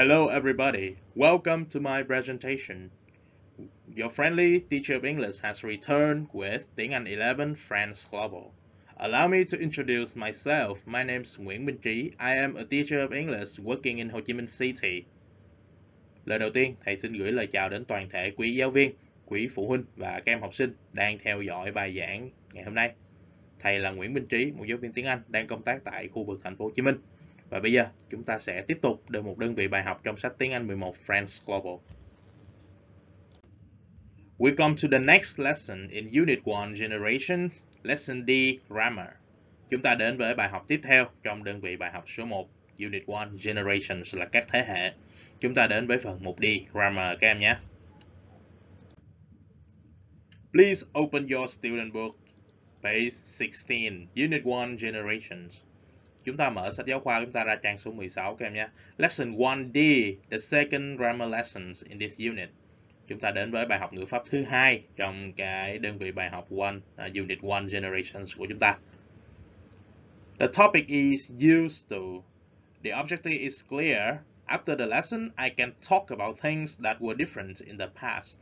Hello everybody, welcome to my presentation. Your friendly teacher of English has returned with Tiếng Anh 11 Friends Global. Allow me to introduce myself. My name is Nguyễn Minh Trí. I am a teacher of English working in Ho Chi Minh City. Lời đầu tiên, thầy xin gửi lời chào đến toàn thể quý giáo viên, quý phụ huynh và các em học sinh đang theo dõi bài giảng ngày hôm nay. Thầy là Nguyễn Minh Trí, một giáo viên tiếng Anh đang công tác tại khu vực thành phố Hồ Chí Minh. Và bây giờ chúng ta sẽ tiếp tục được một đơn vị bài học trong sách tiếng Anh 11 Friends Global. We come to the next lesson in Unit 1 Generation, Lesson D Grammar. Chúng ta đến với bài học tiếp theo trong đơn vị bài học số 1, Unit 1 Generations là các thế hệ. Chúng ta đến với phần mục D Grammar các em nhé. Please open your student book, page 16, Unit 1 Generations. Chúng ta mở sách giáo khoa chúng ta ra trang số 16 các em nhé. Lesson 1D, the second grammar lessons in this unit. Chúng ta đến với bài học ngữ pháp thứ hai trong cái đơn vị bài học one, uh, Unit 1 Generations của chúng ta. The topic is used to. The objective is clear. After the lesson, I can talk about things that were different in the past.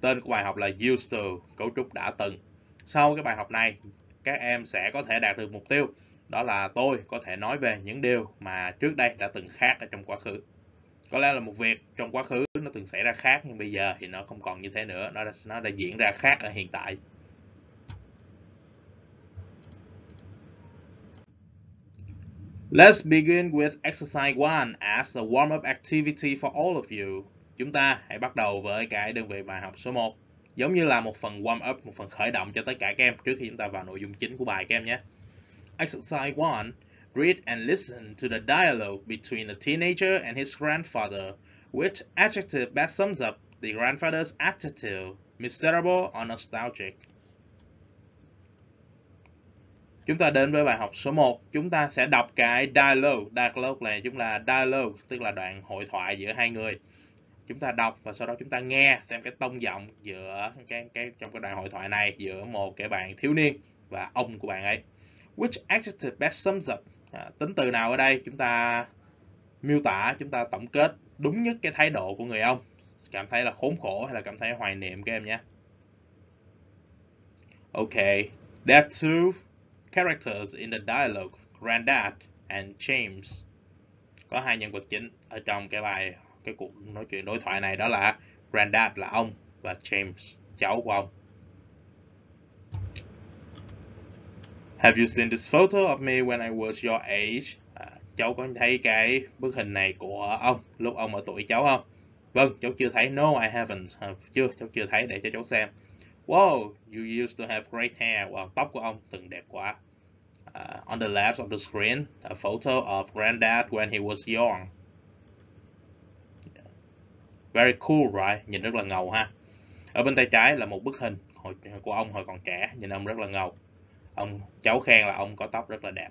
Tên của bài học là used to, cấu trúc đã từng. Sau cái bài học này, các em sẽ có thể đạt được mục tiêu đó là tôi có thể nói về những điều mà trước đây đã từng khác ở trong quá khứ có lẽ là một việc trong quá khứ nó từng xảy ra khác nhưng bây giờ thì nó không còn như thế nữa nó đã, nó đã diễn ra khác ở hiện tại Let's begin with exercise 1 as a warm-up activity for all of you. Chúng ta hãy bắt đầu với cái đơn vị bài học số 1. Giống như là một phần warm-up, một phần khởi động cho tất cả các em trước khi chúng ta vào nội dung chính của bài các em nhé. Exercise 1. Read and listen to the dialogue between the teenager and his grandfather. Which adjective best sums up the grandfather's attitude? Miserable or nostalgic? Chúng ta đến với bài học số 1. Chúng ta sẽ đọc cái dialogue. Dialogue là chúng là dialogue, tức là đoạn hội thoại giữa hai người. Chúng ta đọc và sau đó chúng ta nghe xem cái tông giọng giữa cái cái trong cái đoạn hội thoại này giữa một cái bạn thiếu niên và ông của bạn ấy. Which adjective best sums up? À, tính từ nào ở đây chúng ta miêu tả, chúng ta tổng kết đúng nhất cái thái độ của người ông. Cảm thấy là khốn khổ hay là cảm thấy hoài niệm các em nhé. Okay, there are two characters in the dialogue, Grandad and James. Có hai nhân vật chính ở trong cái bài cái cuộc nói chuyện đối thoại này đó là Grandad là ông và James cháu của ông. Have you seen this photo of me when I was your age? À, cháu có thấy cái bức hình này của ông lúc ông ở tuổi cháu không? Vâng, cháu chưa thấy. No, I haven't. À, chưa, cháu chưa thấy để cho cháu xem. Wow, you used to have great hair. Wow, tóc của ông từng đẹp quá. Uh, on the left of the screen, a photo of granddad when he was young. Very cool, right? Nhìn rất là ngầu ha. Ở bên tay trái là một bức hình của ông hồi còn trẻ, nhìn ông rất là ngầu ông cháu khen là ông có tóc rất là đẹp.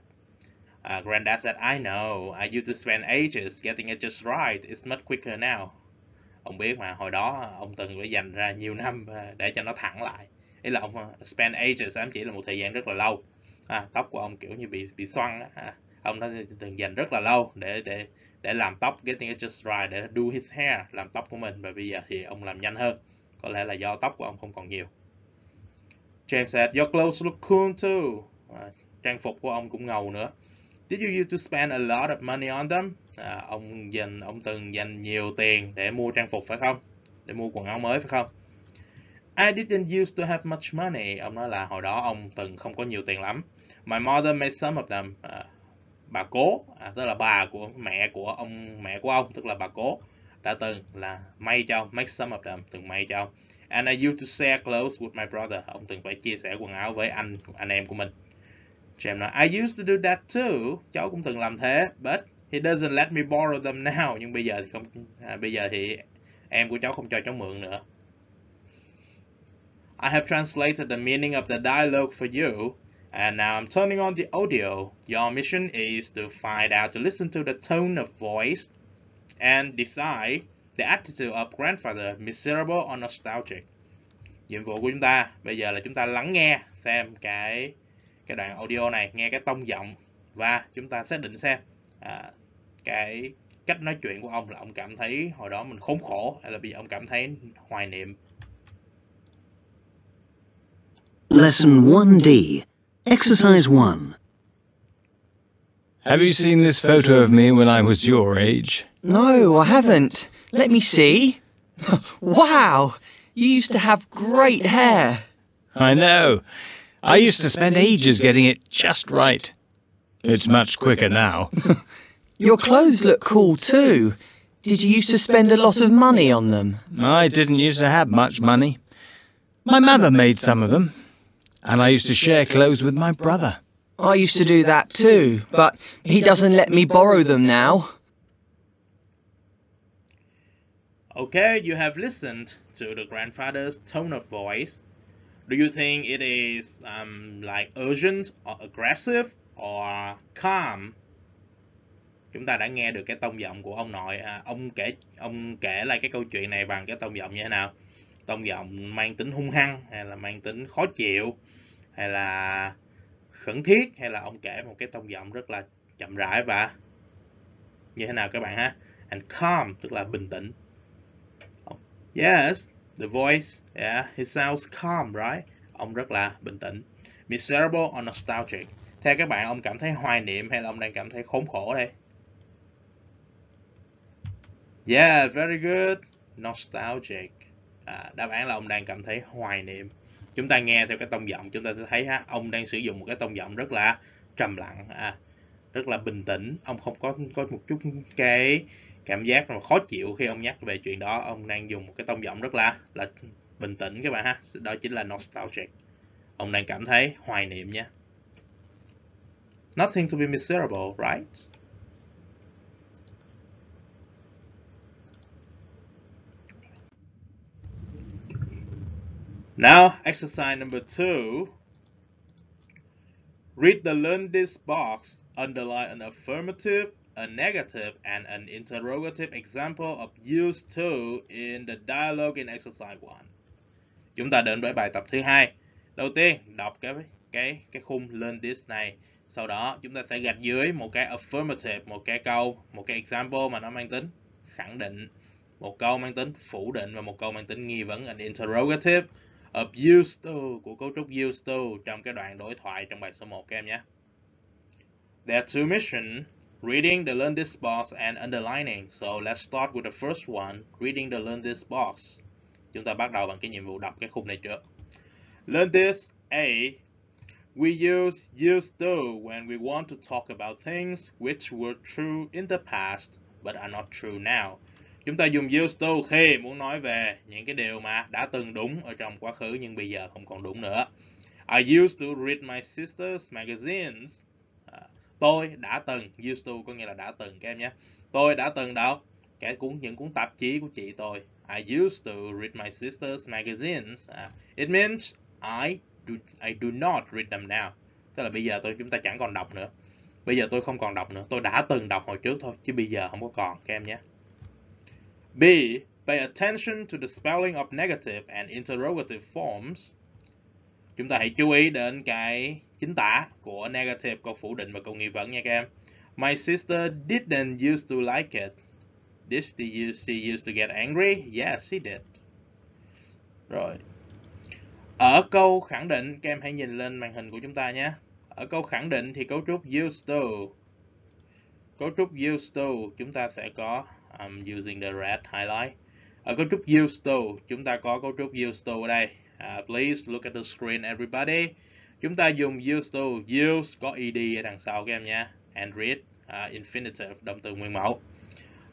Uh, Granddad said I know. I used to spend ages getting it just right. It's much quicker now. Ông biết mà hồi đó ông từng phải dành ra nhiều năm à, để cho nó thẳng lại. Ý là ông à, spend ages ám chỉ là một thời gian rất là lâu. À, tóc của ông kiểu như bị bị xoăn à, ông đã từng dành rất là lâu để để để làm tóc getting it just right để do his hair làm tóc của mình. Và bây giờ thì ông làm nhanh hơn. Có lẽ là do tóc của ông không còn nhiều. James said, Your clothes look cool too. À, trang phục của ông cũng ngầu nữa. Did you used to spend a lot of money on them? À, ông dành ông từng dành nhiều tiền để mua trang phục phải không? Để mua quần áo mới phải không? I didn't used to have much money. Ông nói là hồi đó ông từng không có nhiều tiền lắm. My mother made some of them. À, bà cố, à, tức là bà của mẹ của ông mẹ của ông, tức là bà cố đã từng là may cho ông, make some of them, từng may cho ông. And I used to share clothes with my brother. Ông từng phải chia sẻ quần áo với anh anh em của mình. James nói, I used to do that too. Cháu cũng từng làm thế. But he doesn't let me borrow them now. Nhưng bây giờ thì không, à, bây giờ thì em của cháu không cho cháu mượn nữa. I have translated the meaning of the dialogue for you. And now I'm turning on the audio. Your mission is to find out to listen to the tone of voice and decide The attitude of grandfather, miserable or nostalgic. Nhiệm vụ của chúng ta bây giờ là chúng ta lắng nghe xem cái cái đoạn audio này, nghe cái tông giọng và chúng ta xác định xem à, cái cách nói chuyện của ông là ông cảm thấy hồi đó mình khốn khổ hay là vì ông cảm thấy hoài niệm Lesson 1D. Exercise 1. Have you seen this photo of me when I was your age? No, I haven't. Let me see. wow! You used to have great hair. I know. I used to spend ages getting it just right. It's much quicker now. Your clothes look cool too. Did you used to spend a lot of money on them? I didn't used to have much money. My mother made some of them, and I used to share clothes with my brother. I used to do that too, but he doesn't let me borrow them now. Okay, you have listened to the grandfather's tone of voice. Do you think it is um, like urgent or aggressive or calm? Chúng ta đã nghe được cái tông giọng của ông nội. À, ông kể ông kể lại cái câu chuyện này bằng cái tông giọng như thế nào? Tông giọng mang tính hung hăng hay là mang tính khó chịu hay là khẩn thiết hay là ông kể một cái tông giọng rất là chậm rãi và như thế nào các bạn ha? And calm tức là bình tĩnh. Yes, the voice, yeah, he sounds calm, right? Ông rất là bình tĩnh. Miserable or nostalgic? Theo các bạn, ông cảm thấy hoài niệm hay là ông đang cảm thấy khốn khổ đây? Yeah, very good. Nostalgic. À, đáp án là ông đang cảm thấy hoài niệm. Chúng ta nghe theo cái tông giọng, chúng ta sẽ thấy ha, ông đang sử dụng một cái tông giọng rất là trầm lặng, à, rất là bình tĩnh. Ông không có có một chút cái cảm giác mà khó chịu khi ông nhắc về chuyện đó. Ông đang dùng một cái tông giọng rất là là bình tĩnh các bạn ha. Đó chính là nostalgic. Ông đang cảm thấy hoài niệm nha. Nothing to be miserable right? Now exercise number two read the learn this box underline an affirmative a negative and an interrogative example of used to in the dialogue in exercise one. Chúng ta đến với bài tập thứ hai. Đầu tiên, đọc cái cái cái khung learn this này. Sau đó chúng ta sẽ gạch dưới một cái affirmative, một cái câu, một cái example mà nó mang tính khẳng định, một câu mang tính phủ định và một câu mang tính nghi vấn an interrogative of used to của cấu trúc used to trong cái đoạn đối thoại trong bài số 1 các em nhé. There are two missions reading the learn this box and underlining. So let's start with the first one, reading the learn this box. Chúng ta bắt đầu bằng cái nhiệm vụ đọc cái khung này trước. Learn this A. We use used to when we want to talk about things which were true in the past but are not true now. Chúng ta dùng used to khi muốn nói về những cái điều mà đã từng đúng ở trong quá khứ nhưng bây giờ không còn đúng nữa. I used to read my sister's magazines. À, tôi đã từng used to có nghĩa là đã từng các em nhé. Tôi đã từng đọc cái cuốn những cuốn tạp chí của chị tôi. I used to read my sister's magazines. À, it means I do I do not read them now. Tức là bây giờ tôi chúng ta chẳng còn đọc nữa. Bây giờ tôi không còn đọc nữa. Tôi đã từng đọc hồi trước thôi chứ bây giờ không có còn các em nhé. B pay attention to the spelling of negative and interrogative forms. Chúng ta hãy chú ý đến cái chính tả của negative câu phủ định và câu nghi vấn nha các em. My sister didn't used to like it. Did she, she used to get angry? Yes she did. Rồi. Ở câu khẳng định các em hãy nhìn lên màn hình của chúng ta nhé. Ở câu khẳng định thì cấu trúc used to. Cấu trúc used to chúng ta sẽ có um, using the red highlight ở cấu trúc use though. chúng ta có cấu trúc use though ở đây Uh, please look at the screen everybody. Chúng ta dùng use though, use có ed ở đằng sau các em nha. And read, uh, infinitive, động từ nguyên mẫu.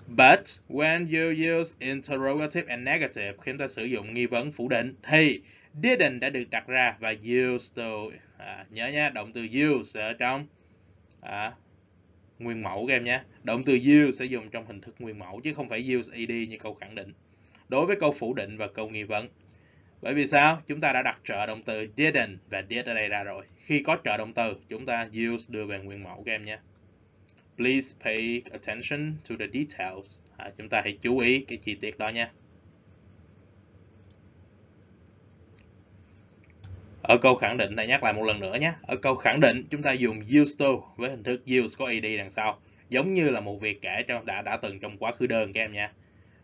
But when you use interrogative and negative, khi chúng ta sử dụng nghi vấn phủ định, thì didn't đã được đặt ra và used to, à, nhớ nha, động từ use ở trong à, nguyên mẫu các em nhé. Động từ use sẽ dùng trong hình thức nguyên mẫu chứ không phải use ed như câu khẳng định. Đối với câu phủ định và câu nghi vấn. Bởi vì sao? Chúng ta đã đặt trợ động từ didn't và did ở đây ra rồi. Khi có trợ động từ, chúng ta use đưa về nguyên mẫu các em nhé. Please pay attention to the details. À, chúng ta hãy chú ý cái chi tiết đó nha. Ở câu khẳng định, ta nhắc lại một lần nữa nhé. Ở câu khẳng định, chúng ta dùng used to với hình thức used có ed đằng sau. giống như là một việc kể trong đã đã từng trong quá khứ đơn các em nha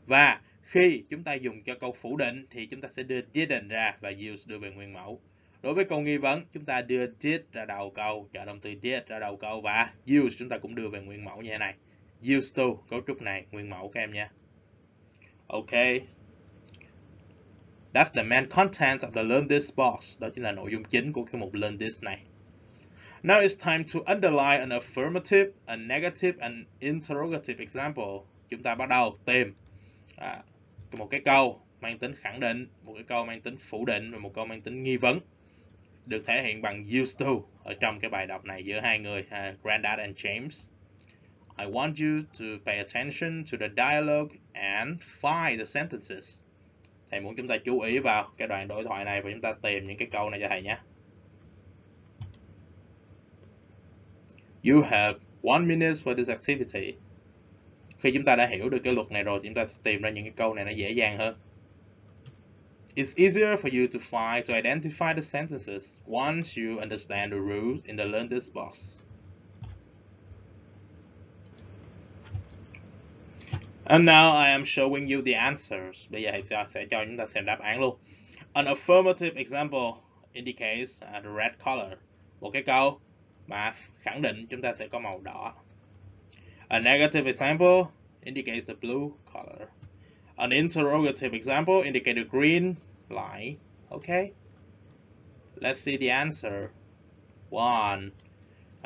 và khi chúng ta dùng cho câu phủ định thì chúng ta sẽ đưa didn't ra và used đưa về nguyên mẫu đối với câu nghi vấn chúng ta đưa did ra đầu câu trợ động từ did ra đầu câu và use chúng ta cũng đưa về nguyên mẫu như thế này used to cấu trúc này nguyên mẫu các em nha ok That's the main content of the Learn This box. Đó chính là nội dung chính của cái mục Learn This này. Now it's time to underline an affirmative, a negative, and interrogative example. Chúng ta bắt đầu tìm à, một cái câu mang tính khẳng định, một cái câu mang tính phủ định và một câu mang tính nghi vấn được thể hiện bằng used to ở trong cái bài đọc này giữa hai người, uh, Grandad and James. I want you to pay attention to the dialogue and find the sentences. Thầy muốn chúng ta chú ý vào cái đoạn đối thoại này và chúng ta tìm những cái câu này cho thầy nhé. You have one minute for this activity. Khi chúng ta đã hiểu được cái luật này rồi, chúng ta tìm ra những cái câu này nó dễ dàng hơn. It's easier for you to find to identify the sentences once you understand the rules in the Learn This box. And now I am showing you the answers. Bây giờ sẽ cho chúng ta xem đáp án luôn. An affirmative example indicates uh, the red color. Một cái câu mà khẳng định chúng ta sẽ có màu đỏ. A negative example indicates the blue color. An interrogative example indicates the green line. Okay. Let's see the answer. One.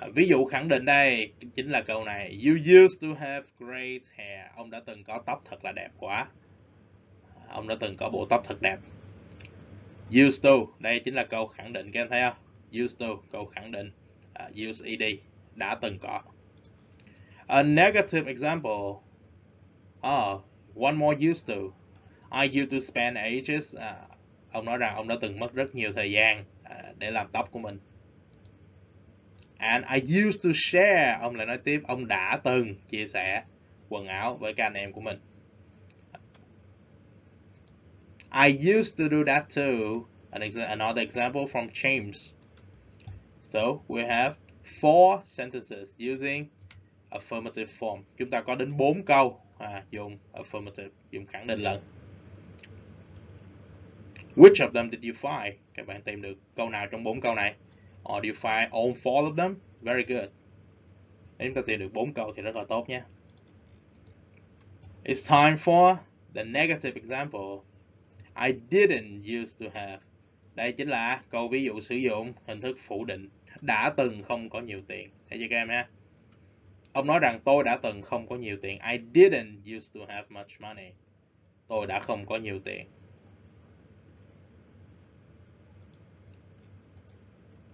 À, ví dụ khẳng định đây chính là câu này. You used to have great hair. Ông đã từng có tóc thật là đẹp quá. Ông đã từng có bộ tóc thật đẹp. Used to. Đây chính là câu khẳng định các em thấy không? Used to. Câu khẳng định. Uh, use ed. Đã từng có. A negative example. Oh, one more used to. I used to spend ages. Uh, ông nói rằng ông đã từng mất rất nhiều thời gian uh, để làm tóc của mình. And I used to share. Ông lại nói tiếp, ông đã từng chia sẻ quần áo với các anh em của mình. I used to do that too. An exa another example from James. So we have four sentences using affirmative form. Chúng ta có đến 4 câu à, dùng affirmative, dùng khẳng định lần. Which of them did you find? Các bạn tìm được câu nào trong bốn câu này? Or do all four of them? Very good. Nếu chúng ta tìm được bốn câu thì rất là tốt nhé. It's time for the negative example. I didn't used to have. Đây chính là câu ví dụ sử dụng, hình thức phủ định. Đã từng không có nhiều tiền. Thấy chưa các em ha? Ông nói rằng tôi đã từng không có nhiều tiền. I didn't used to have much money. Tôi đã không có nhiều tiền.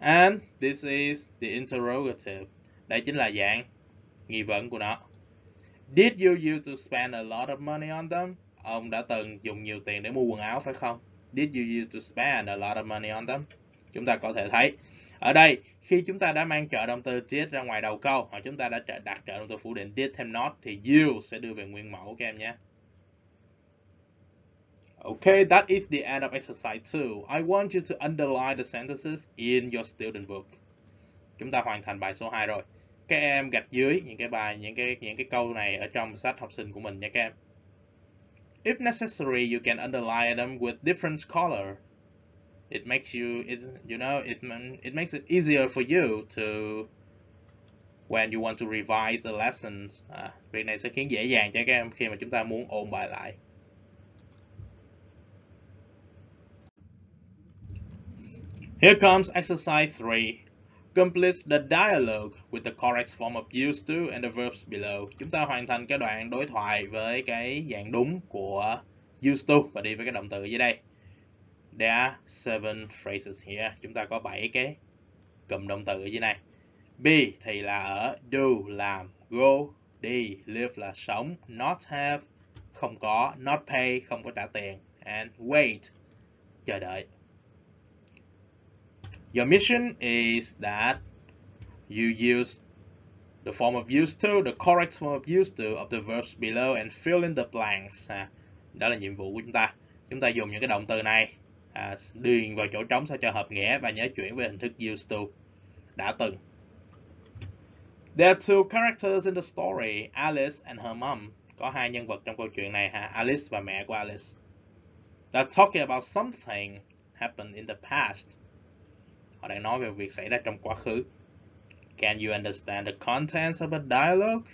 And this is the interrogative. Đây chính là dạng nghi vấn của nó. Did you used to spend a lot of money on them? Ông đã từng dùng nhiều tiền để mua quần áo, phải không? Did you used to spend a lot of money on them? Chúng ta có thể thấy, ở đây, khi chúng ta đã mang trợ động từ did ra ngoài đầu câu, hoặc chúng ta đã đặt trợ động từ phủ định, did thêm not, thì you sẽ đưa về nguyên mẫu các em nhé. Okay, that is the end of exercise 2. I want you to underline the sentences in your student book. Chúng ta hoàn thành bài số 2 rồi. Các em gạch dưới những cái bài những cái những cái câu này ở trong sách học sinh của mình nha các em. If necessary, you can underline them with different color. It makes you it, you know it it makes it easier for you to when you want to revise the lessons. À, việc này sẽ khiến dễ dàng cho các em khi mà chúng ta muốn ôn bài lại. Here comes exercise 3. Complete the dialogue with the correct form of used to and the verbs below. Chúng ta hoàn thành cái đoạn đối thoại với cái dạng đúng của used to và đi với cái động từ dưới đây. There are seven phrases here. Chúng ta có 7 cái cụm động từ ở dưới này. Be thì là ở do làm, go đi, live là sống, not have không có, not pay không có trả tiền and wait chờ đợi. Your mission is that you use the form of used to, the correct form of used to of the verbs below and fill in the blanks. À, đó là nhiệm vụ của chúng ta. Chúng ta dùng những cái động từ này à, điền vào chỗ trống sao cho hợp nghĩa và nhớ chuyển về hình thức used to đã từng. There are two characters in the story, Alice and her mom. Có hai nhân vật trong câu chuyện này ha, Alice và mẹ của Alice. They're talking about something happened in the past. Họ đang nói về việc xảy ra trong quá khứ. Can you understand the contents of a dialogue?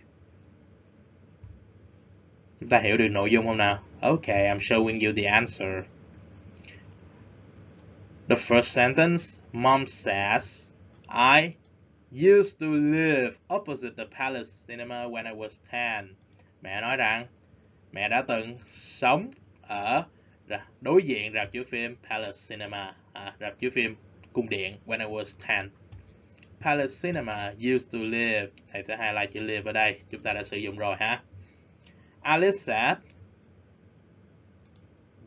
Chúng ta hiểu được nội dung không nào? Okay, I'm showing you the answer. The first sentence, Mom says, I used to live opposite the Palace Cinema when I was 10. Mẹ nói rằng mẹ đã từng sống ở đối diện rạp chiếu phim Palace Cinema, à, rạp chiếu phim cung điện when I was 10. Palace Cinema used to live. Thầy sẽ highlight chữ live ở đây. Chúng ta đã sử dụng rồi ha. Alice said,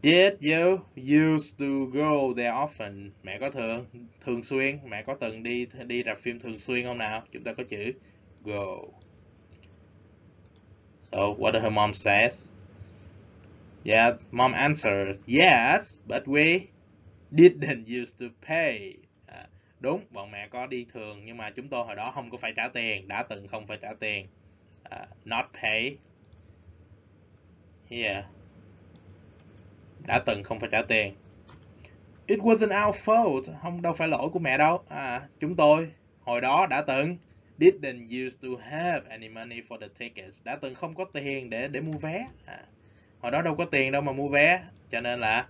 Did you used to go there often? Mẹ có thường thường xuyên, mẹ có từng đi đi rạp phim thường xuyên không nào? Chúng ta có chữ go. So what did her mom says? Yeah, mom answered, yes, but we didn't used to pay. À, đúng, bọn mẹ có đi thường nhưng mà chúng tôi hồi đó không có phải trả tiền, đã từng không phải trả tiền. à, not pay. Yeah đã từng không phải trả tiền. It wasn't our fault. Không đâu phải lỗi của mẹ đâu. À chúng tôi hồi đó đã từng didn't used to have any money for the tickets. Đã từng không có tiền để để mua vé. À, hồi đó đâu có tiền đâu mà mua vé. Cho nên là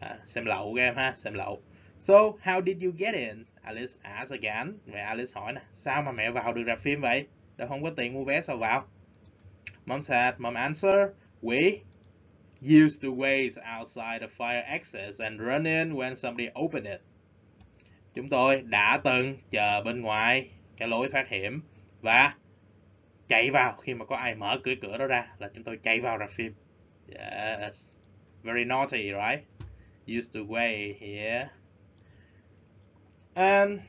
à, xem lậu game ha xem lậu so how did you get in Alice à, asked again mẹ Alice hỏi nè sao mà mẹ vào được rạp phim vậy đâu không có tiền mua vé sao vào mom said mom answer we used the ways outside the fire exits and run in when somebody opened it. Chúng tôi đã từng chờ bên ngoài cái lối thoát hiểm và chạy vào khi mà có ai mở cửa cửa đó ra là chúng tôi chạy vào rạp phim. Yes. Very naughty, right? Use the way here. And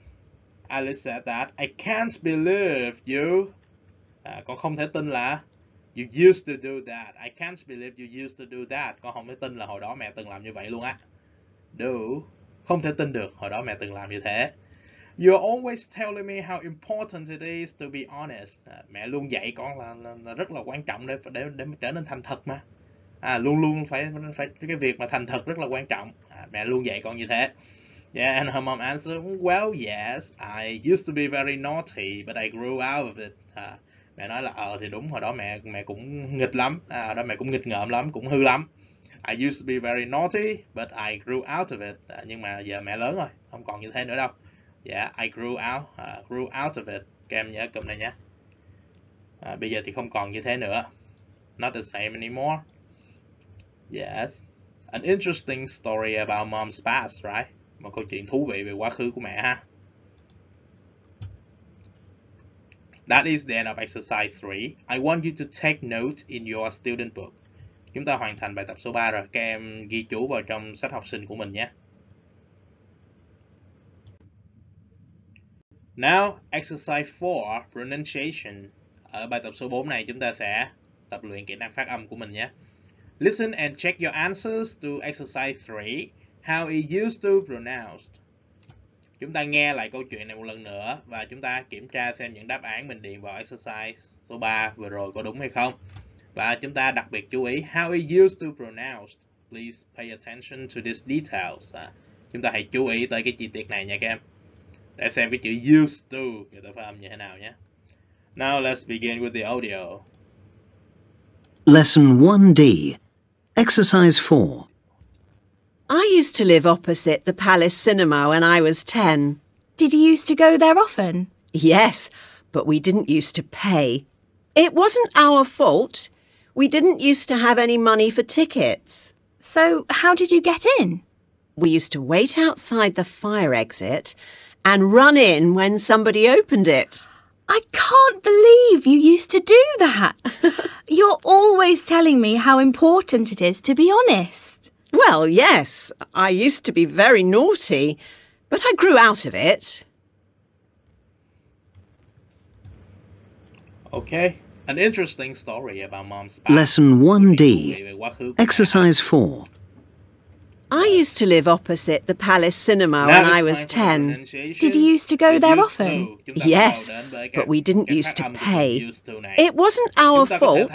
Alice said that I can't believe you. À, con không thể tin là You used to do that. I can't believe you used to do that. Con không thể tin là hồi đó mẹ từng làm như vậy luôn á. Do. Không thể tin được hồi đó mẹ từng làm như thế. You're always telling me how important it is to be honest. À, mẹ luôn dạy con là, là, là rất là quan trọng để để để trở nên thành thật mà. À, luôn luôn phải phải cái việc mà thành thật rất là quan trọng. À, mẹ luôn dạy con như thế. Yeah, and her mom answered, well, yes, I used to be very naughty, but I grew out of it. À, mẹ nói là ờ thì đúng hồi đó mẹ mẹ cũng nghịch lắm. À, hồi đó mẹ cũng nghịch ngợm lắm cũng hư lắm. I used to be very naughty but I grew out of it. À, nhưng mà giờ mẹ lớn rồi không còn như thế nữa đâu. Yeah, I grew out uh, grew out of it. Các em nhớ cụm này nhé. À, bây giờ thì không còn như thế nữa. Not the same anymore yes an interesting story about mom's past right một câu chuyện thú vị về quá khứ của mẹ ha That is the end of exercise 3. I want you to take note in your student book. Chúng ta hoàn thành bài tập số 3 rồi. Các em ghi chú vào trong sách học sinh của mình nhé. Now, exercise 4, pronunciation. Ở bài tập số 4 này chúng ta sẽ tập luyện kỹ năng phát âm của mình nhé. Listen and check your answers to exercise 3. How it used to pronounced. Chúng ta nghe lại câu chuyện này một lần nữa và chúng ta kiểm tra xem những đáp án mình điền vào exercise số 3 vừa rồi có đúng hay không. Và chúng ta đặc biệt chú ý how it used to pronounce. Please pay attention to these details. À, chúng ta hãy chú ý tới cái chi tiết này nha các em. Để xem cái chữ used to người ta phát âm như thế nào nhé. Now let's begin with the audio. Lesson 1D. Exercise 4. I used to live opposite the Palace Cinema when I was 10. Did you used to go there often? Yes, but we didn't used to pay. It wasn't our fault. We didn't used to have any money for tickets. So, how did you get in? We used to wait outside the fire exit and run in when somebody opened it. I can't believe you used to do that. You're always telling me how important it is to be honest. Well, yes, I used to be very naughty, but I grew out of it. Okay, an interesting story about mom's. Lesson 1D. Exercise 4. I used to live opposite the Palace Cinema when I was 10. Did you used to go there often? Yes, but we didn't used to pay. It wasn't our fault.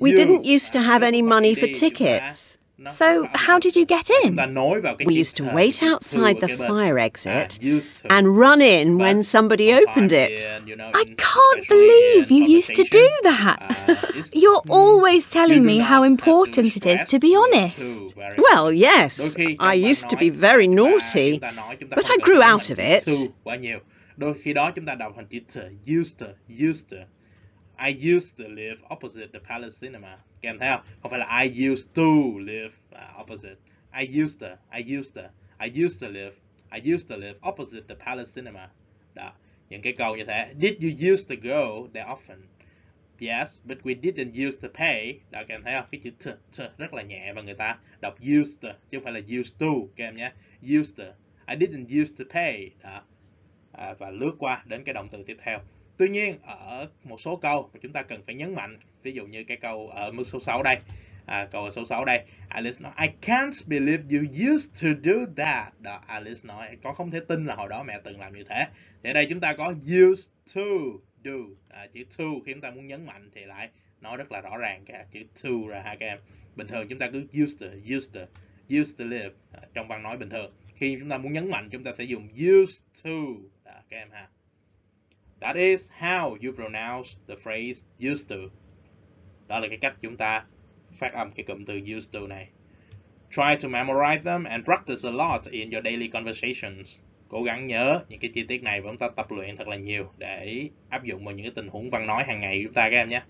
We didn't used to have any money for tickets. So, how did you get in? We used to wait outside the fire exit and run in when somebody opened it. I can't believe you used to do that. You're always telling me how important it is to be honest. Well, yes, I used to be very naughty, but I grew out of it. I used to live opposite the Palace Cinema. Các em thấy không? Không phải là I used to live uh, opposite. I used to, I used to, I used to live, I used to live opposite the Palace Cinema. Đó, những cái câu như thế. Did you used to go there often? Yes, but we didn't used to pay. Đó, các em thấy không? Cái chữ t, t rất là nhẹ và người ta đọc used to, chứ không phải là used to, các em nhé. Used to. I didn't used to pay. Đó. À, và lướt qua đến cái động từ tiếp theo. Tuy nhiên ở một số câu mà chúng ta cần phải nhấn mạnh, ví dụ như cái câu ờ, ở mức số 6 đây. À, câu ở số 6 đây, Alice nói I can't believe you used to do that. Đó, Alice nói con không thể tin là hồi đó mẹ từng làm như thế. Thì ở đây chúng ta có used to do. À, chữ to khi chúng ta muốn nhấn mạnh thì lại nói rất là rõ ràng cái chữ to ra ha các em. Bình thường chúng ta cứ used to, used to, used to live à, trong văn nói bình thường. Khi chúng ta muốn nhấn mạnh chúng ta sẽ dùng used to. à, các em ha. That is how you pronounce the phrase used to. Đó là cái cách chúng ta phát âm cái cụm từ used to này. Try to memorize them and practice a lot in your daily conversations. Cố gắng nhớ những cái chi tiết này và chúng ta tập luyện thật là nhiều để áp dụng vào những cái tình huống văn nói hàng ngày của chúng ta các em nhé.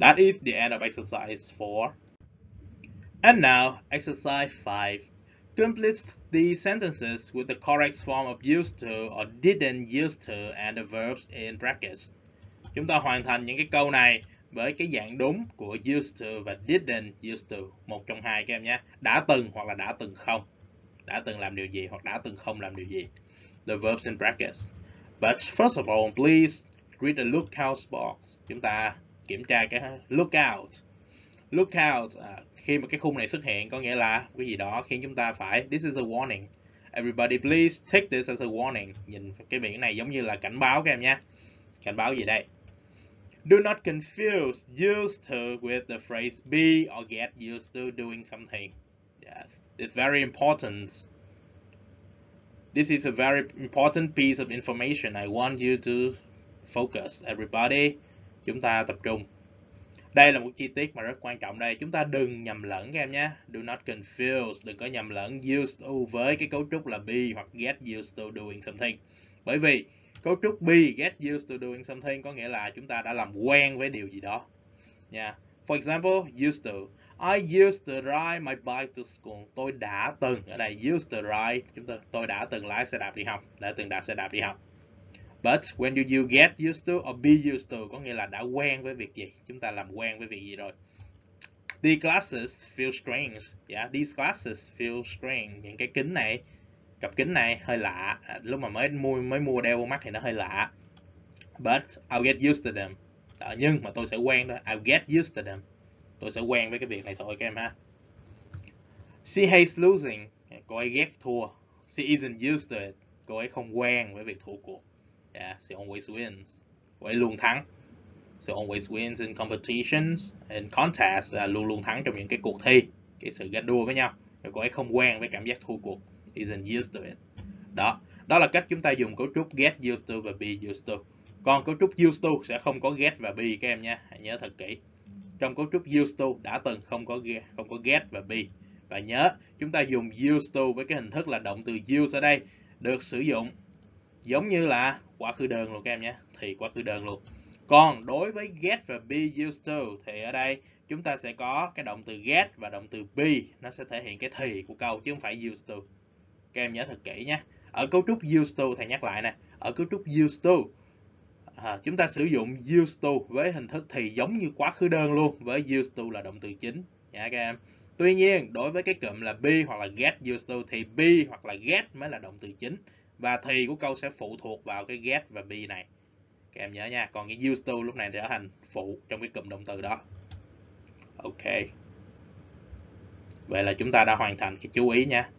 That is the end of exercise 4. And now, exercise 5. Complete these sentences with the correct form of used to or didn't used to and the verbs in brackets. Chúng ta hoàn thành những cái câu này với cái dạng đúng của used to và didn't used to. Một trong hai các em nhé. Đã từng hoặc là đã từng không. Đã từng làm điều gì hoặc đã từng không làm điều gì. The verbs in brackets. But first of all, please read the lookout box. Chúng ta kiểm tra cái lookout. Lookout uh, khi mà cái khung này xuất hiện có nghĩa là cái gì đó khiến chúng ta phải, this is a warning. Everybody, please take this as a warning. Nhìn cái biển này giống như là cảnh báo các em nhé. Cảnh báo gì đây? Do not confuse used to with the phrase be or get used to doing something. Yes, it's very important. This is a very important piece of information I want you to focus, everybody. Chúng ta tập trung đây là một chi tiết mà rất quan trọng đây. Chúng ta đừng nhầm lẫn các em nhé. Do not confuse. Đừng có nhầm lẫn used to với cái cấu trúc là be hoặc get used to doing something. Bởi vì cấu trúc be, get used to doing something có nghĩa là chúng ta đã làm quen với điều gì đó. Nha. Yeah. For example, used to. I used to ride my bike to school. Tôi đã từng, ở đây used to ride, chúng ta tôi đã từng lái xe đạp đi học, đã từng đạp xe đạp đi học. But when you, you get used to or be used to có nghĩa là đã quen với việc gì. Chúng ta làm quen với việc gì rồi. The glasses feel strange. Yeah, these glasses feel strange. Những cái kính này, cặp kính này hơi lạ. À, lúc mà mới mua mới mua đeo vô mắt thì nó hơi lạ. But I'll get used to them. Đó, nhưng mà tôi sẽ quen thôi. I'll get used to them. Tôi sẽ quen với cái việc này thôi các em ha. She hates losing. Cô ấy ghét thua. She isn't used to it. Cô ấy không quen với việc thua cuộc. Yeah, she always wins. Cô ấy luôn thắng. She always wins in competitions and contests là luôn luôn thắng trong những cái cuộc thi, cái sự ganh đua với nhau. Rồi cô ấy không quen với cảm giác thua cuộc. Isn't used to it. Đó, đó là cách chúng ta dùng cấu trúc get used to và be used to. Còn cấu trúc used to sẽ không có get và be các em nha. Hãy nhớ thật kỹ. Trong cấu trúc used to đã từng không có get, không có get và be. Và nhớ, chúng ta dùng used to với cái hình thức là động từ use ở đây được sử dụng giống như là quá khứ đơn luôn các em nhé thì quá khứ đơn luôn. Còn đối với get và be used to thì ở đây chúng ta sẽ có cái động từ get và động từ be nó sẽ thể hiện cái thì của câu chứ không phải used to. Các em nhớ thật kỹ nhé. Ở cấu trúc used to thầy nhắc lại nè ở cấu trúc used to à, chúng ta sử dụng used to với hình thức thì giống như quá khứ đơn luôn với used to là động từ chính. Nha các em. Tuy nhiên đối với cái cụm là be hoặc là get used to thì be hoặc là get mới là động từ chính và thì của câu sẽ phụ thuộc vào cái get và be này. Các em nhớ nha còn cái used to lúc này trở thành phụ trong cái cụm động từ đó. Ok. Vậy là chúng ta đã hoàn thành cái chú ý nha.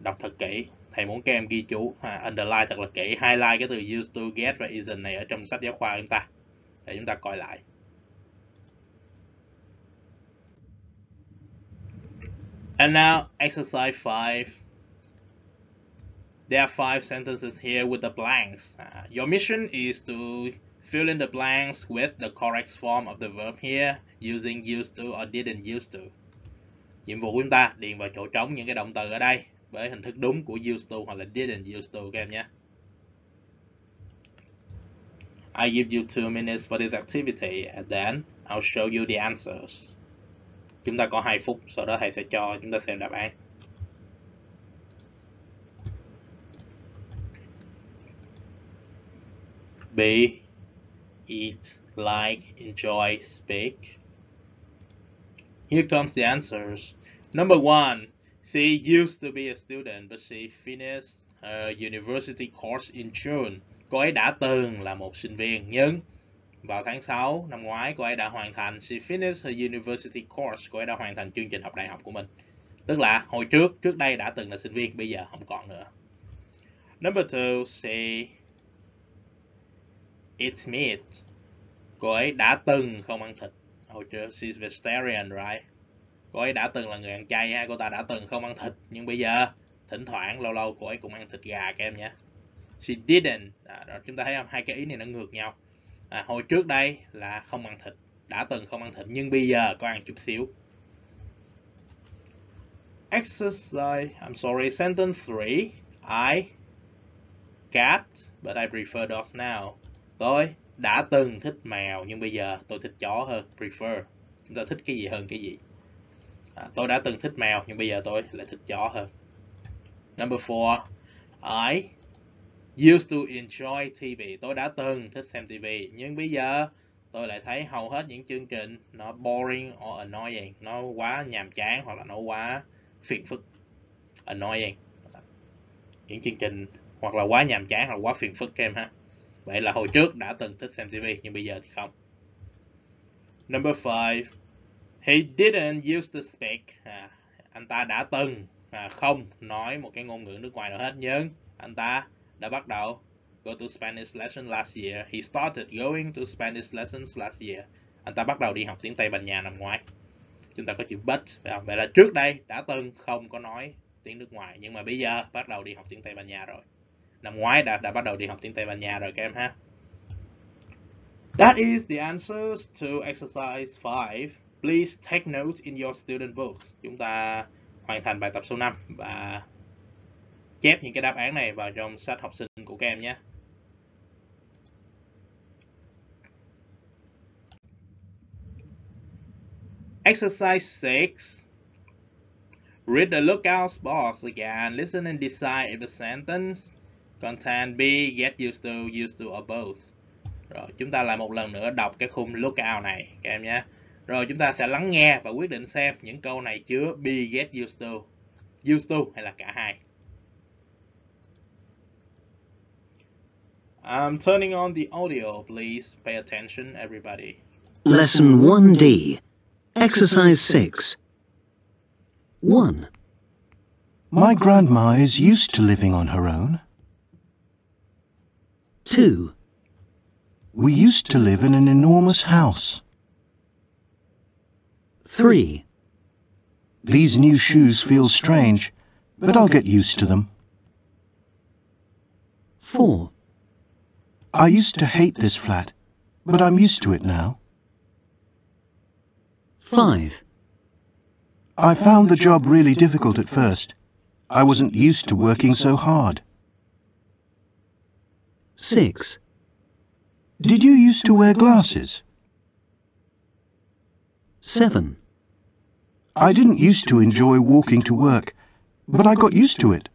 Đọc thật kỹ thầy muốn các em ghi chú à, underline thật là kỹ highlight cái từ used to get và isn't này ở trong sách giáo khoa chúng ta. Để chúng ta coi lại. And now exercise 5 There are five sentences here with the blanks. Uh, your mission is to fill in the blanks with the correct form of the verb here using used to or didn't used to. Nhiệm vụ của chúng ta điền vào chỗ trống những cái động từ ở đây với hình thức đúng của used to hoặc là didn't used to các em nhé. I give you two minutes for this activity and then I'll show you the answers. Chúng ta có 2 phút, sau đó thầy sẽ cho chúng ta xem đáp án. Be, eat, like, enjoy, speak. Here comes the answers. Number one, she used to be a student, but she finished her university course in June. Cô ấy đã từng là một sinh viên, nhưng vào tháng 6 năm ngoái cô ấy đã hoàn thành she finished her university course. Cô ấy đã hoàn thành chương trình học đại học của mình. Tức là hồi trước, trước đây đã từng là sinh viên, bây giờ không còn nữa. Number two, she It's meat. Cô ấy đã từng không ăn thịt. Hồi chưa, she's vegetarian, right? Cô ấy đã từng là người ăn chay ha, cô ta đã từng không ăn thịt. Nhưng bây giờ, thỉnh thoảng, lâu lâu cô ấy cũng ăn thịt gà các em nhé. She didn't. À, đó, chúng ta thấy không? Hai cái ý này nó ngược nhau. À, hồi trước đây là không ăn thịt. Đã từng không ăn thịt, nhưng bây giờ có ăn chút xíu. Exercise, I'm sorry, sentence 3. I cat, but I prefer dogs now. Tôi đã từng thích mèo nhưng bây giờ tôi thích chó hơn. Prefer. Chúng ta thích cái gì hơn cái gì? À, tôi đã từng thích mèo nhưng bây giờ tôi lại thích chó hơn. Number four. I used to enjoy TV. Tôi đã từng thích xem TV nhưng bây giờ tôi lại thấy hầu hết những chương trình nó boring or annoying. Nó quá nhàm chán hoặc là nó quá phiền phức. Annoying. Những chương trình hoặc là quá nhàm chán hoặc là quá phiền phức các em ha. Vậy là hồi trước đã từng thích xem TV nhưng bây giờ thì không. Number 5. He didn't used to speak. À, anh ta đã từng à, không nói một cái ngôn ngữ nước ngoài nào hết nhưng anh ta đã bắt đầu go to Spanish lesson last year. He started going to Spanish lessons last year. Anh ta bắt đầu đi học tiếng Tây Ban Nha năm ngoái. Chúng ta có chữ but phải không? Vậy là trước đây đã từng không có nói tiếng nước ngoài nhưng mà bây giờ bắt đầu đi học tiếng Tây Ban Nha rồi năm ngoái đã đã bắt đầu đi học tiếng Tây Ban Nha rồi các em ha. That is the answers to exercise 5. Please take notes in your student books. Chúng ta hoàn thành bài tập số 5 và chép những cái đáp án này vào trong sách học sinh của các em nhé. Exercise 6. Read the lookouts box again. Listen and decide if the sentence Content be, get used to, used to or both. Rồi chúng ta lại một lần nữa đọc cái khung lookout này các em nhé. Rồi chúng ta sẽ lắng nghe và quyết định xem những câu này chứa be, get used to, used to hay là cả hai. I'm turning on the audio, please. Pay attention, everybody. Lesson 1D. Exercise 6. 1. My grandma is used to living on her own. 2. We used to live in an enormous house. 3. These new shoes feel strange, but I'll get used to them. 4. I used to hate this flat, but I'm used to it now. 5. I found the job really difficult at first. I wasn't used to working so hard. 6. Did you used to wear glasses? 7. I didn't used to enjoy walking to work, but I got used to it.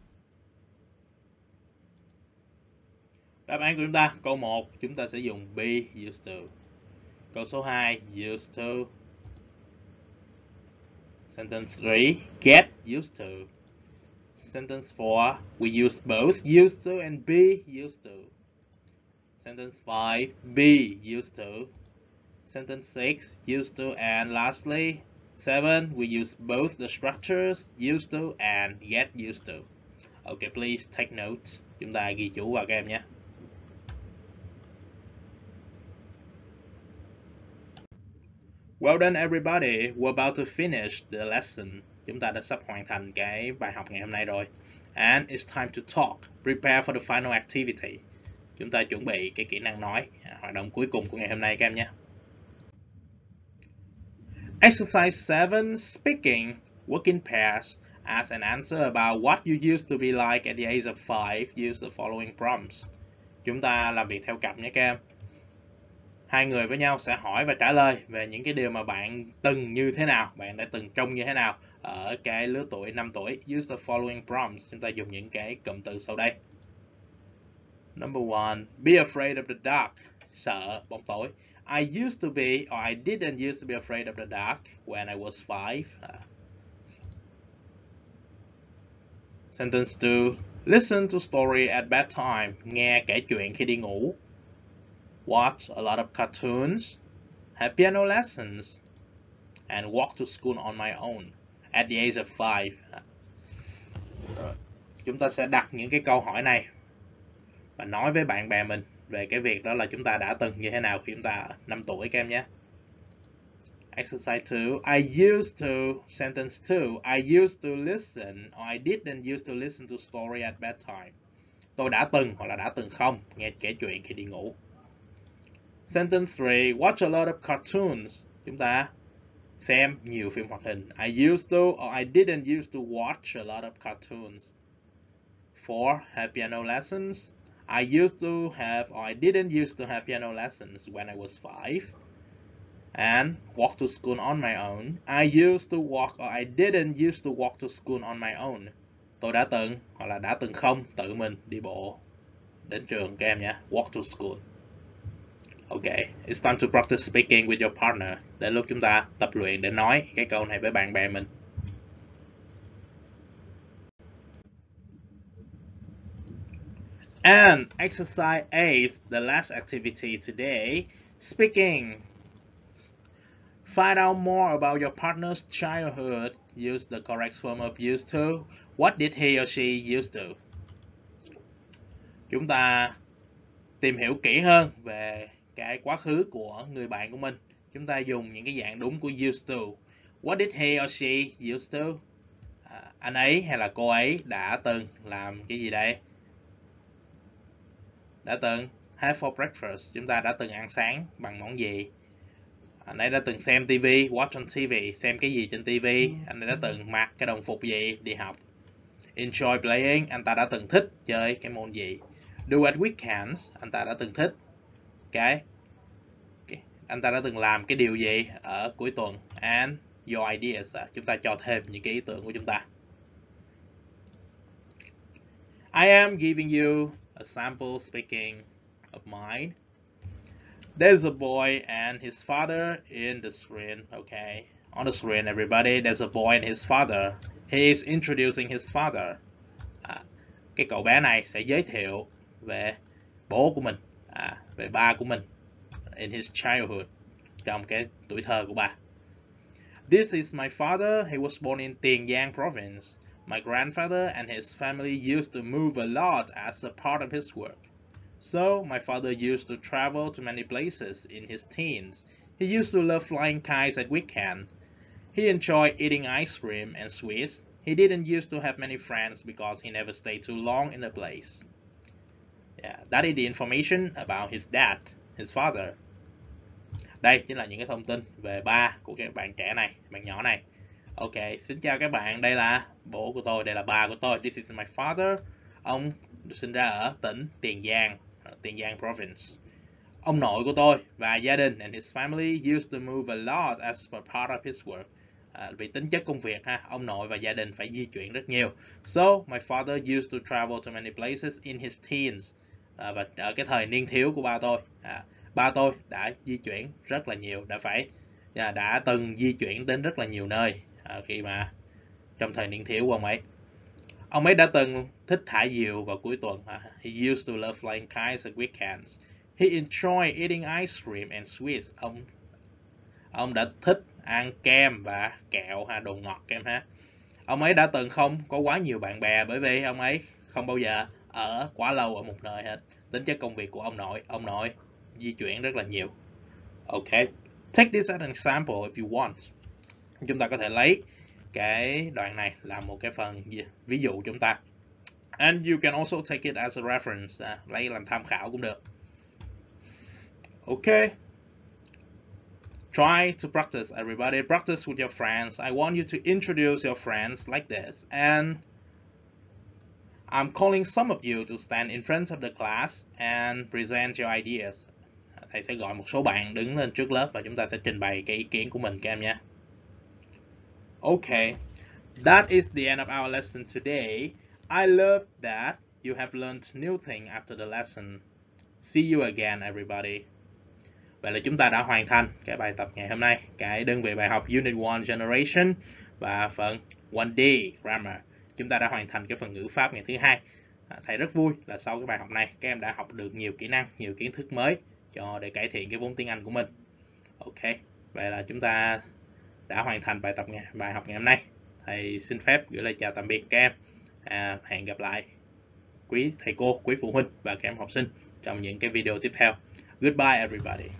Đáp án của chúng ta, câu 1 chúng ta sẽ dùng be used to. Câu số 2 used to. Sentence 3 get used to. Sentence 4 we use both used to and be used to. Sentence 5 be used to. Sentence 6 used to and lastly Seven, we use both the structures used to and get used to. Okay, please take notes. Chúng ta ghi chú vào các em nhé. Well done everybody, we're about to finish the lesson. Chúng ta đã sắp hoàn thành cái bài học ngày hôm nay rồi. And it's time to talk. Prepare for the final activity. Chúng ta chuẩn bị cái kỹ năng nói, à, hoạt động cuối cùng của ngày hôm nay các em nhé. Exercise 7, speaking, working pairs. as an answer about what you used to be like at the age of 5. Use the following prompts. Chúng ta làm việc theo cặp nhé các em. Hai người với nhau sẽ hỏi và trả lời về những cái điều mà bạn từng như thế nào, bạn đã từng trông như thế nào ở cái lứa tuổi 5 tuổi. Use the following prompts. Chúng ta dùng những cái cụm từ sau đây. Number one, be afraid of the dark. Sợ bóng tối. I used to be, or I didn't used to be afraid of the dark when I was five. Uh, sentence two, listen to story at bedtime. Nghe kể chuyện khi đi ngủ. Watch a lot of cartoons. Have piano lessons. And walk to school on my own at the age of five. Uh, chúng ta sẽ đặt những cái câu hỏi này và nói với bạn bè mình về cái việc đó là chúng ta đã từng như thế nào khi chúng ta 5 tuổi các em nhé. Exercise 2. I used to, sentence 2, I used to listen or I didn't used to listen to story at bedtime. Tôi đã từng hoặc là đã từng không nghe kể chuyện khi đi ngủ. Sentence 3. Watch a lot of cartoons. Chúng ta xem nhiều phim hoạt hình. I used to or I didn't used to watch a lot of cartoons. 4. Have piano lessons. I used to have or I didn't used to have piano lessons when I was five. And walk to school on my own. I used to walk or I didn't used to walk to school on my own. Tôi đã từng hoặc là đã từng không tự mình đi bộ đến trường các em nhé. Walk to school. Okay, it's time to practice speaking with your partner. Đến lúc chúng ta tập luyện để nói cái câu này với bạn bè mình. And exercise 8, the last activity today, speaking. Find out more about your partner's childhood. Use the correct form of used to. What did he or she used to? Chúng ta tìm hiểu kỹ hơn về cái quá khứ của người bạn của mình. Chúng ta dùng những cái dạng đúng của used to. What did he or she used to? À, anh ấy hay là cô ấy đã từng làm cái gì đây? Đã từng have for breakfast chúng ta đã từng ăn sáng bằng món gì? Anh ấy đã từng xem TV watch on TV xem cái gì trên TV anh ấy đã từng mặc cái đồng phục gì đi học? Enjoy playing anh ta đã từng thích chơi cái môn gì? Do at weekends anh ta đã từng thích cái, okay. anh ta đã từng làm cái điều gì ở cuối tuần? And your ideas à, chúng ta cho thêm những cái ý tưởng của chúng ta. I am giving you a sample speaking of mine. There's a boy and his father in the screen, okay? On the screen, everybody, there's a boy and his father. He is introducing his father. À, cái cậu bé này sẽ giới thiệu về bố của mình, à, về ba của mình in his childhood, trong cái tuổi thơ của bà. This is my father. He was born in Tiền Giang province. My grandfather and his family used to move a lot as a part of his work. So, my father used to travel to many places in his teens. He used to love flying kites at weekend. He enjoyed eating ice cream and sweets. He didn't used to have many friends because he never stayed too long in a place. Yeah, that is the information about his dad, his father. Đây chính là những cái thông tin về ba của cái bạn trẻ này, bạn nhỏ này. Ok, xin chào các bạn, đây là bố của tôi, đây là ba của tôi. This is my father. Ông sinh ra ở tỉnh Tiền Giang, Tiền Giang province. Ông nội của tôi và gia đình and his family used to move a lot as a part of his work. À, vì tính chất công việc ha, ông nội và gia đình phải di chuyển rất nhiều. So, my father used to travel to many places in his teens. À, và ở cái thời niên thiếu của ba tôi, à, ba tôi đã di chuyển rất là nhiều, đã phải à, đã từng di chuyển đến rất là nhiều nơi à, khi mà trong thời niên thiếu của ông ấy. Ông ấy đã từng thích thả diều vào cuối tuần. À, he used to love flying kites at weekends. He enjoyed eating ice cream and sweets. Ông ông đã thích ăn kem và kẹo ha đồ ngọt kem ha ông ấy đã từng không có quá nhiều bạn bè bởi vì ông ấy không bao giờ ở quá lâu ở một nơi hết tính chất công việc của ông nội ông nội di chuyển rất là nhiều Okay, take this as an example if you want chúng ta có thể lấy cái đoạn này là một cái phần ví dụ chúng ta. And you can also take it as a reference. À, lấy làm tham khảo cũng được. Okay try to practice everybody. Practice with your friends. I want you to introduce your friends like this. And I'm calling some of you to stand in front of the class and present your ideas. Thầy sẽ gọi một số bạn đứng lên trước lớp và chúng ta sẽ trình bày cái ý kiến của mình các em nhé. Okay, that is the end of our lesson today. I love that you have learned new thing after the lesson. See you again everybody. Vậy là chúng ta đã hoàn thành cái bài tập ngày hôm nay, cái đơn vị bài học Unit 1 Generation và phần 1D Grammar chúng ta đã hoàn thành cái phần ngữ pháp ngày thứ hai à, thầy rất vui là sau cái bài học này các em đã học được nhiều kỹ năng nhiều kiến thức mới cho để cải thiện cái vốn tiếng Anh của mình ok vậy là chúng ta đã hoàn thành bài tập ngày bài học ngày hôm nay. Thầy xin phép gửi lời chào tạm biệt các em. À, hẹn gặp lại quý thầy cô quý phụ huynh và các em học sinh trong những cái video tiếp theo. Goodbye everybody.